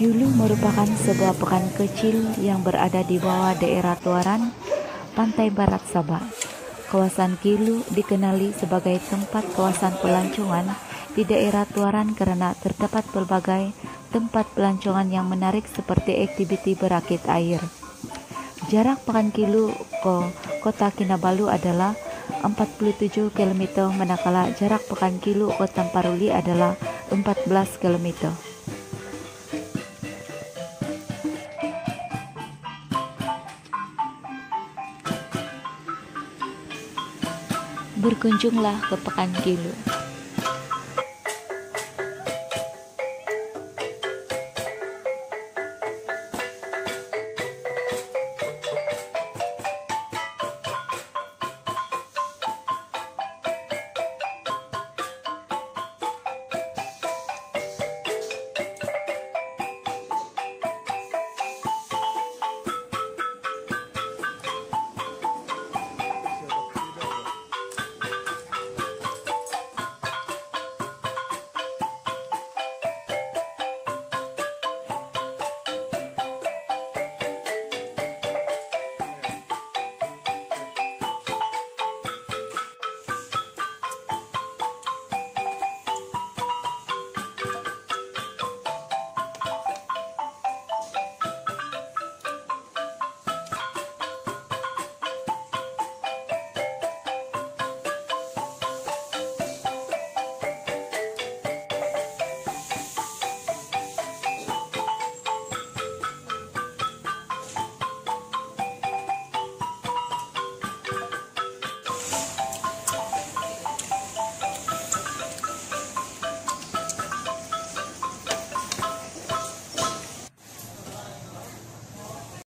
Kiulu merupakan sebuah pekan kecil yang berada di bawah daerah Tuaran, pantai barat Sabah. Kawasan Kiulu dikenali sebagai tempat kawasan pelancongan di daerah Tuaran karena terdapat berbagai tempat pelancongan yang menarik seperti aktiviti berakit air. Jarak Pekan Kilu ke kota Kinabalu adalah 47 km manakala jarak Pekan Kilu ke Tamparuli adalah 14 km. Berkunjunglah ke Pekan Kilu.